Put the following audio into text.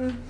Mm-hmm.